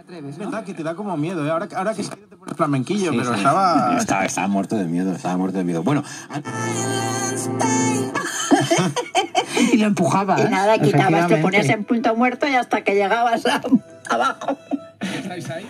atreves, Es verdad que te da como miedo, ¿eh? Ahora, ahora que se te pones flamenquillo, pero estaba... estaba... Estaba muerto de miedo, estaba muerto de miedo. Bueno, Y lo empujaba. Y ¿eh? nada, quitabas, te ponías en punto muerto y hasta que llegabas a- abajo. ¿Estáis ahí?